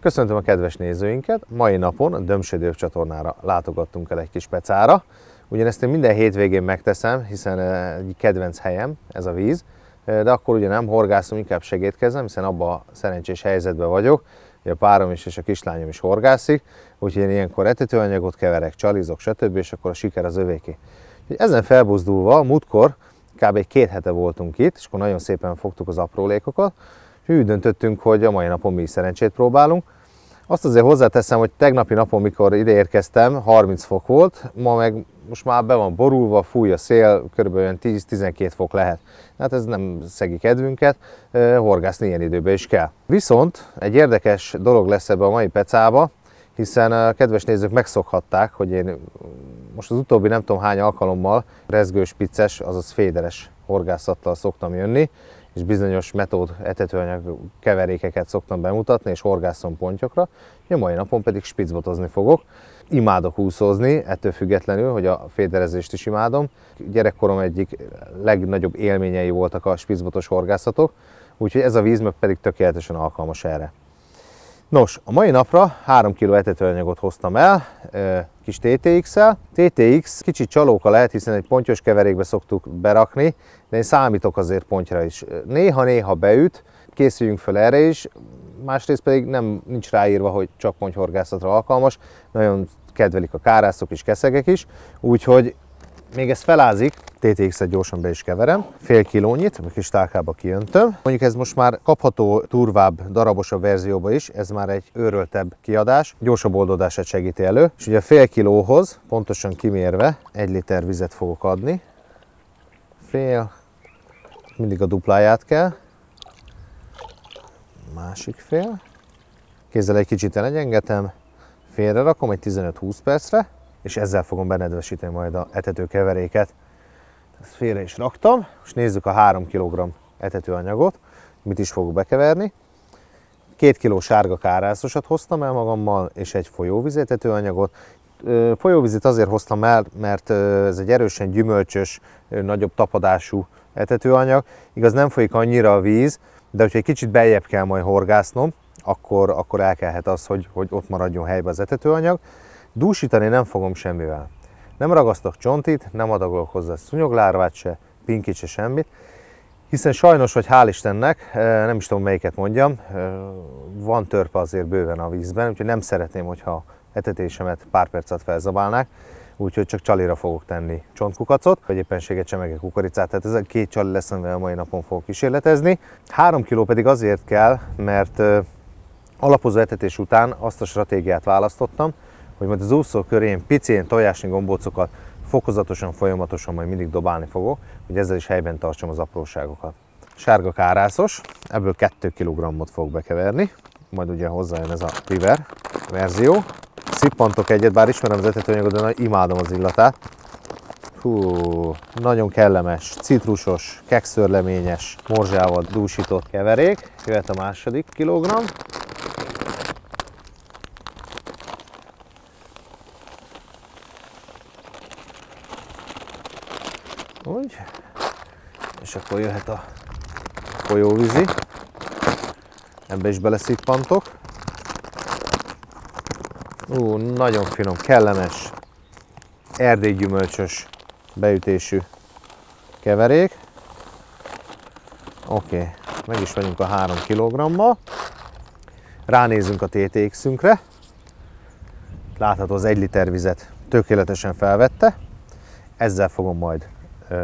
Köszöntöm a kedves nézőinket! Mai napon a Dömsödőv csatornára látogattunk el egy kis pecára. Ugyanezt én minden hétvégén megteszem, hiszen eh, egy kedvenc helyem ez a víz, eh, de akkor ugye nem horgászom, inkább segítkezem, hiszen abban a szerencsés helyzetben vagyok, hogy a párom is és a kislányom is horgászik, úgyhogy én ilyenkor etetőanyagot keverek, csalizok, stb. és akkor a siker az övéké. Ezen felbuzdulva, múltkor kb. egy két hete voltunk itt, és akkor nagyon szépen fogtuk az aprólékokat, és úgy döntöttünk, hogy a mai napon mi is szerencsét próbálunk. Azt azért hozzáteszem, hogy tegnapi napon, mikor ide érkeztem, 30 fok volt, ma meg most már be van borulva, fúj a szél, kb. 10-12 fok lehet. Hát ez nem szegi kedvünket, horgászni ilyen időben is kell. Viszont egy érdekes dolog lesz ebbe a mai pecába, hiszen a kedves nézők megszokhatták, hogy én most az utóbbi nem tudom hány alkalommal rezgős, picces, azaz féderes horgászattal szoktam jönni, és bizonyos metód etetőanyag keverékeket szoktam bemutatni, és horgászom pontjokra. A mai napon pedig spicbotozni fogok. Imádok úszózni, ettől függetlenül, hogy a féderezést is imádom. Gyerekkorom egyik legnagyobb élményei voltak a spicbotos horgászatok, úgyhogy ez a víz meg pedig tökéletesen alkalmas erre. Nos, a mai napra 3 kg etetőanyagot hoztam el, kis TTX-el. TTX kicsit csalóka lehet, hiszen egy pontyos keverékbe szoktuk berakni, de én számítok azért pontyra is. Néha-néha beüt, készüljünk fel erre is, másrészt pedig nem nincs ráírva, hogy csak pontyhorgászatra alkalmas, nagyon kedvelik a kárászok és keszegek is, úgyhogy még ez felázik, TTX-et gyorsan be is keverem, fél kilónyit, a kis tálkába kiöntöm. Mondjuk ez most már kapható turvább, darabosabb verzióba is, ez már egy őröltebb kiadás, gyorsabb oldódását segíti elő. És ugye a fél kilóhoz, pontosan kimérve, egy liter vizet fogok adni. Fél, mindig a dupláját kell. Másik fél. Kézzel egy kicsit elegyengetem, félre rakom egy 15-20 percre, és ezzel fogom benedvesíteni majd a etetőkeveréket. Ezt félre is raktam, és nézzük a 3 kg etetőanyagot, mit is fogok bekeverni. Két kiló sárga kárászosat hoztam el magammal, és egy folyóvízi etetőanyagot. Folyóvizit azért hoztam el, mert ez egy erősen gyümölcsös, nagyobb tapadású etetőanyag. Igaz nem folyik annyira a víz, de hogyha egy kicsit beljebb kell majd horgásznom, akkor, akkor elkelhet az, hogy, hogy ott maradjon helybe az etetőanyag. Dúsítani nem fogom semmivel. Nem ragasztok csontit, nem adagolok hozzá szunyoglárvát se, pinkit se semmit, hiszen sajnos, hogy hál' Istennek, eh, nem is tudom melyiket mondjam, eh, van törpe azért bőven a vízben, úgyhogy nem szeretném, hogyha etetésemet pár percet felzabálnák, úgyhogy csak csalira fogok tenni csontkukacot, vagy éppenséget csemege kukoricát, tehát ez a két csali lesz, amivel a mai napon fogok kísérletezni. Három kiló pedig azért kell, mert eh, alapozó etetés után azt a stratégiát választottam, hogy majd az úszó körén picén tojásni gombócokat fokozatosan, folyamatosan majd mindig dobálni fogok, hogy ezzel is helyben tartsam az apróságokat. Sárga kárászos, ebből 2 kg-ot fog bekeverni, majd ugye hozzájön ez a river verzió. Szippantok egyet, bár ismerem az etetőanyagot, de imádom az illatát. Hú, nagyon kellemes, citrusos, kekszörleményes, morzsával dúsított keverék. Jöhet a második kilogramm. Úgy. És akkor jöhet a folyóvízi. Ebbe is beleszippantok. Ú, nagyon finom, kellemes, erdélygyümölcsös beütésű keverék. Oké, okay. meg is vagyunk a 3 kg-mal. Ránézünk a TTX-ünkre. Látható az 1 liter vizet tökéletesen felvette. Ezzel fogom majd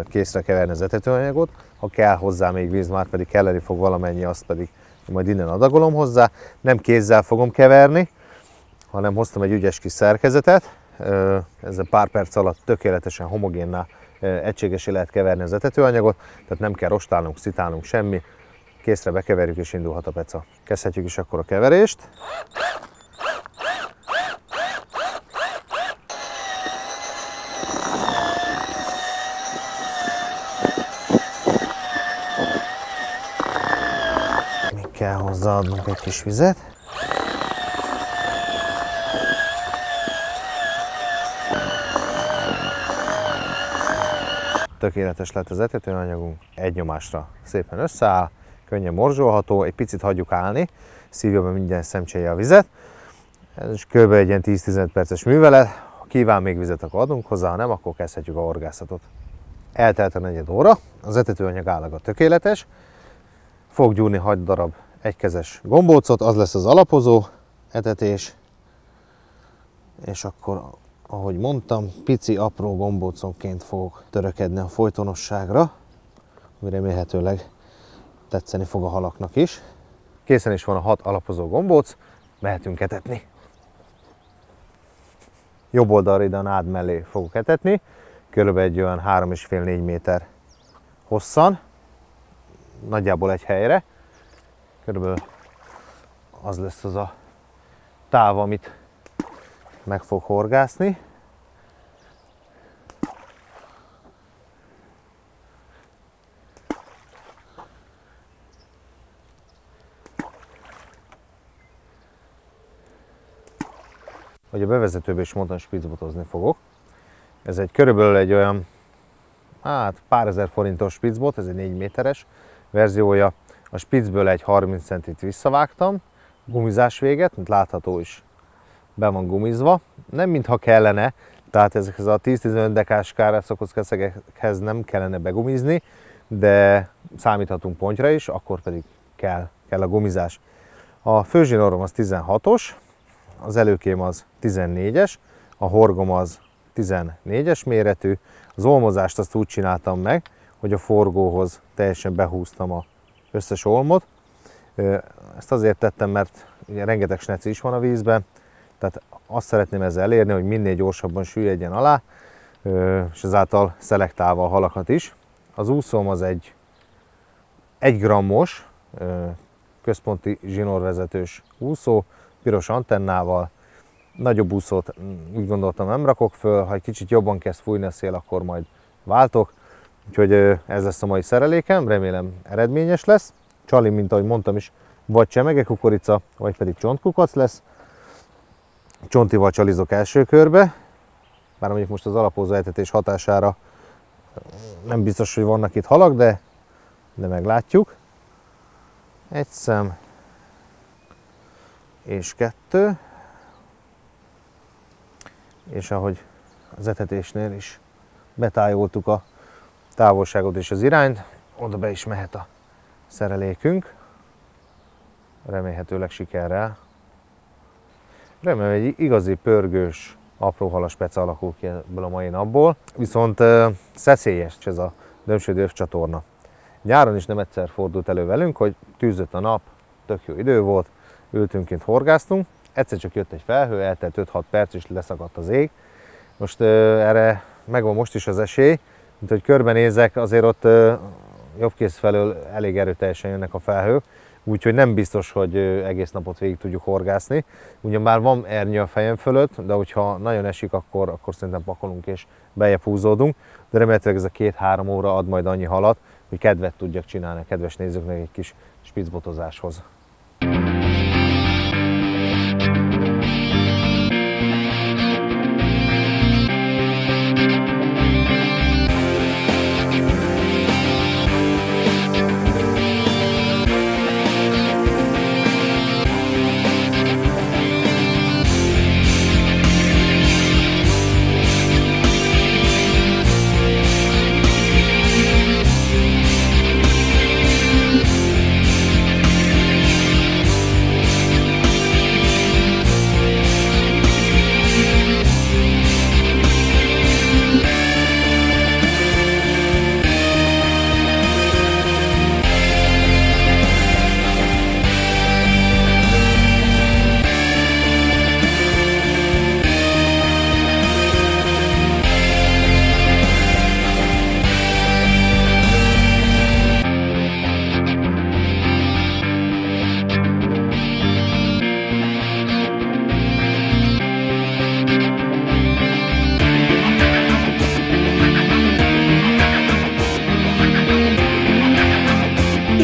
készre keverni az etetőanyagot, ha kell hozzá még víz, már pedig kelleni fog valamennyi, azt pedig majd innen adagolom hozzá. Nem kézzel fogom keverni, hanem hoztam egy ügyes kis szerkezetet, ezzel pár perc alatt tökéletesen homogénná egységesé lehet keverni az etetőanyagot, tehát nem kell rostálnunk, szitálnunk semmi, készre bekeverjük és indulhat a peca. Kezdhetjük is akkor a keverést. Kell hozzáadnunk egy kis vizet. Tökéletes lett az etetőanyagunk, egy nyomásra szépen összeáll, könnyen morzsolható, egy picit hagyjuk állni, szívja be minden szemcséje a vizet. Ez kb. egy ilyen 10-15 perces művelet. Ha kíván még vizet, akkor adunk hozzá, ha nem, akkor kezdhetjük a horgászatot. Eltelt a negyed óra, az etetőanyag állaga tökéletes. Fog gyúrni 6 darab egykezes gombócot, az lesz az alapozó etetés. És akkor, ahogy mondtam, pici, apró gombóconként fogok törökedni a folytonosságra, ami remélhetőleg tetszeni fog a halaknak is. Készen is van a hat alapozó gombóc, mehetünk etetni. Jobb oldalra ide a nád mellé fogok etetni, körülbelül egy olyan 3,5-4 méter hosszan, nagyjából egy helyre. Körülbelül az lesz az a táv, amit meg fog horgászni. hogy a bevezetőbe is mondtam, spicbotozni fogok. Ez egy körülbelül egy olyan, hát pár ezer forintos spicbot, ez egy 4 méteres verziója. A spicből egy 30 centit visszavágtam, gumizás véget, mint látható is be van gumizva. Nem mintha kellene, tehát ezekhez a 10-15 dekás kárászokhoz keszegekhez nem kellene begumizni, de számíthatunk pontra is, akkor pedig kell, kell a gumizás. A főzsinorom az 16-os, az előkém az 14-es, a horgom az 14-es méretű, az olmozást azt úgy csináltam meg, hogy a forgóhoz teljesen behúztam a összes olmot. Ezt azért tettem, mert ugye rengeteg sneci is van a vízben, tehát azt szeretném ezzel elérni, hogy minél gyorsabban süllyedjen alá, és ezáltal szelektálva a halakat is. Az úszóm az egy 1 grammos központi zsinórvezetős úszó, piros antennával, nagyobb úszót úgy gondoltam nem rakok föl, ha egy kicsit jobban kezd fújni a szél, akkor majd váltok. Úgyhogy ez lesz a mai szerelékem, remélem eredményes lesz. Csali, mint ahogy mondtam is, vagy csemege kukorica, vagy pedig csontkukac lesz. Csontival csalizok első körbe, bár mondjuk most az alapozó etetés hatására nem biztos, hogy vannak itt halak, de, de meglátjuk. Egy szem, és kettő. És ahogy az etetésnél is betájoltuk a távolságot és az irányt, oda be is mehet a szerelékünk. Remélhetőleg sikerrel. Remélem egy igazi pörgős, apró halas peca alakul ki ebből a mai napból. Viszont uh, szeszélyes ez a Dömsödő csatorna. Nyáron is nem egyszer fordult elő velünk, hogy tűzött a nap, tök jó idő volt, ültünk kint horgáztunk, egyszer csak jött egy felhő, eltelt 5-6 perc, és leszakadt az ég. Most uh, erre megvan most is az esély, mint hogy körbenézek, azért ott uh, jobb kész felől elég erőteljesen jönnek a felhők, úgyhogy nem biztos, hogy egész napot végig tudjuk horgászni. Ugyan már van ernyő a fejem fölött, de hogyha nagyon esik, akkor, akkor szerintem pakolunk és bejebb húzódunk. De remélhetőleg ez a két-három óra ad majd annyi halat, hogy kedvet tudjak csinálni a kedves nézőknek egy kis spicbotozáshoz.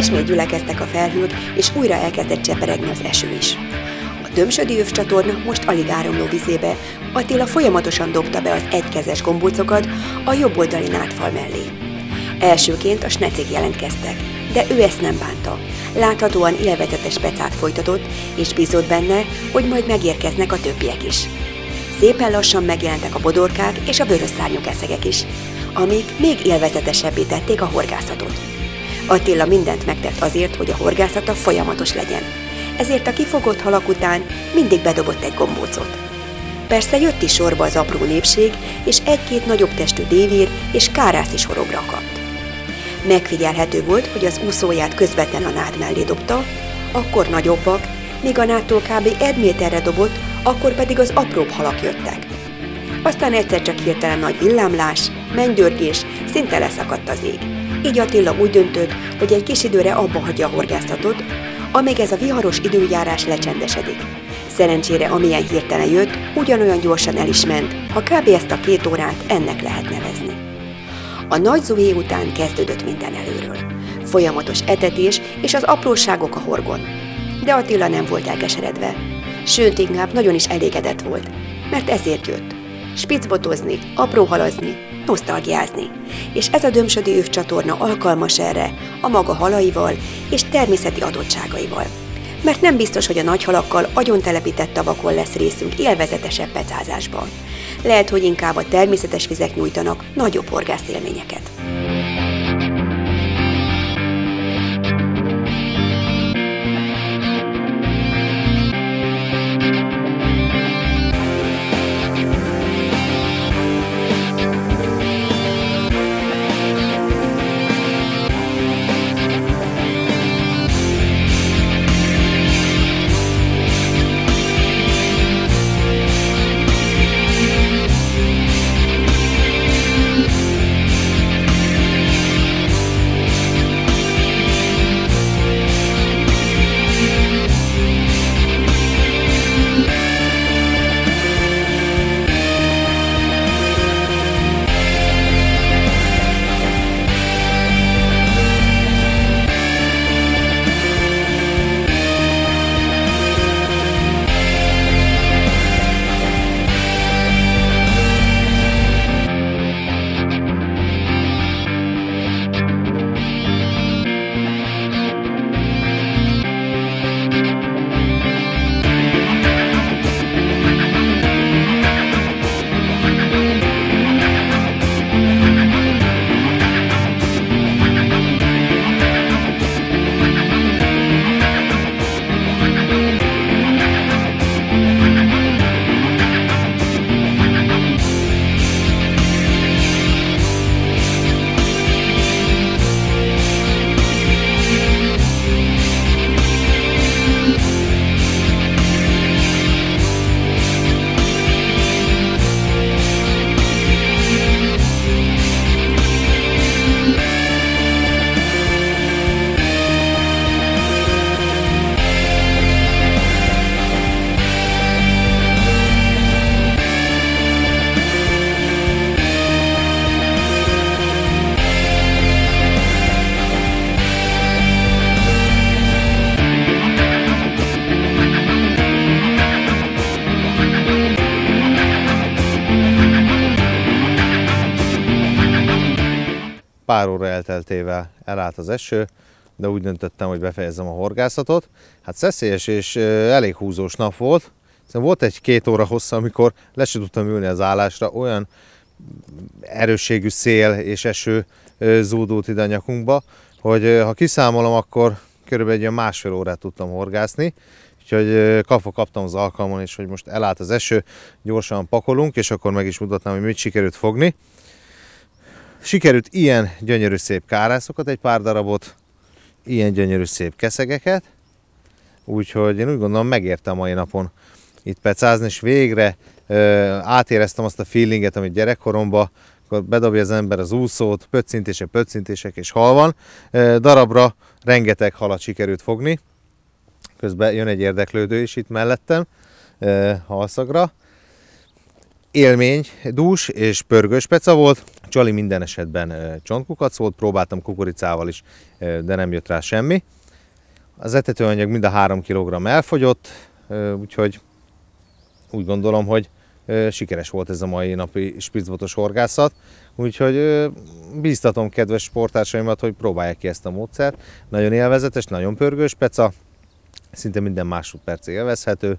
Ismét gyülekeztek a felhők, és újra elkezdett cseperegni az eső is. A Dömsödi Öv csatorna most alig áramló vizébe, Attila folyamatosan dobta be az egykezes gombócokat a jobb oldali nátfal mellé. Elsőként a snecik jelentkeztek, de ő ezt nem bánta. Láthatóan élvezetes pecát folytatott, és bízott benne, hogy majd megérkeznek a többiek is. Szépen lassan megjelentek a bodorkák és a vörösszárnyú keszegek is, amik még élvezetesebbé tették a horgászatot. Attila mindent megtett azért, hogy a horgászata folyamatos legyen. Ezért a kifogott halak után mindig bedobott egy gombócot. Persze jött is sorba az apró népség, és egy-két nagyobb testű dévír és kárász is horogra akadt. Megfigyelhető volt, hogy az úszóját közvetlen a nád mellé dobta, akkor nagyobbak, míg a nádtól kb. egy méterre dobott, akkor pedig az apróbb halak jöttek. Aztán egyszer csak hirtelen nagy villámlás, mennydörgés, szinte leszakadt az ég. Így Attila úgy döntött, hogy egy kis időre abba hagyja a horgászatot, amíg ez a viharos időjárás lecsendesedik. Szerencsére, amilyen hirtelen jött, ugyanolyan gyorsan el is ment, ha kb. ezt a két órát ennek lehet nevezni. A nagy zuhé után kezdődött minden előről. Folyamatos etetés és az apróságok a horgon. De Attila nem volt elkeseredve. Sőt, inkább nagyon is elégedett volt, mert ezért jött. Spicbotozni, apróhalazni, nosztalgiázni. És ez a Dömsödi Öv csatorna alkalmas erre, a maga halaival és természeti adottságaival. Mert nem biztos, hogy a nagy halakkal agyon telepített tavakon lesz részünk élvezetesebb pecázásban. Lehet, hogy inkább a természetes vizek nyújtanak nagyobb horgászélményeket. pár elteltével elállt az eső, de úgy döntöttem, hogy befejezzem a horgászatot. Hát szeszélyes és elég húzós nap volt. Szóval volt egy két óra hossza, amikor le sem tudtam ülni az állásra, olyan erősségű szél és eső zúdult ide a nyakunkba, hogy ha kiszámolom, akkor körülbelül egy ilyen másfél órát tudtam horgászni. Úgyhogy kapva kaptam az alkalmon, és hogy most elállt az eső, gyorsan pakolunk, és akkor meg is mutatnám, hogy mit sikerült fogni. Sikerült ilyen gyönyörű szép kárászokat, egy pár darabot, ilyen gyönyörű szép keszegeket, úgyhogy én úgy gondolom megérte a mai napon itt pecázni, és végre ö, átéreztem azt a feelinget, amit gyerekkoromban, akkor bedobja az ember az úszót, pöccintések, pöccintések és hal van. Ö, darabra rengeteg halat sikerült fogni, közben jön egy érdeklődő is itt mellettem, halszagra. Élmény, dús és pörgős peca volt, Csali minden esetben csontkukac volt, próbáltam kukoricával is, de nem jött rá semmi. Az etetőanyag mind a 3 kg elfogyott, úgyhogy úgy gondolom, hogy Sikeres volt ez a mai napi spicbotos horgászat, úgyhogy bíztatom kedves sportársaimat, hogy próbálják ki ezt a módszert. Nagyon élvezetes, nagyon pörgős peca, szinte minden másodperc élvezhető.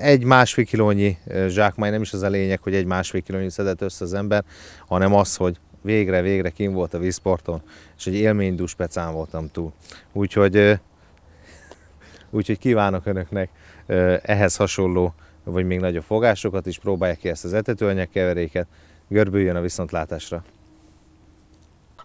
Egy másfél kilónyi zsákmány, nem is az a lényeg, hogy egy másfél kilónyi szedett össze az ember, hanem az, hogy végre, végre kim volt a vízporton, és egy élménydús pecán voltam túl. Úgyhogy, úgyhogy kívánok Önöknek ehhez hasonló, vagy még nagyobb fogásokat is, próbálják ki ezt az etetőanyag keveréket, görbüljön a viszontlátásra.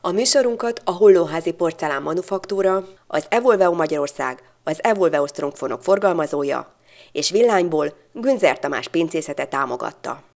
A műsorunkat a Hollóházi Porcelán Manufaktúra, az Evolveo Magyarország, az Evolveo Strongfonok forgalmazója és villányból Günzer Tamás pincészete támogatta.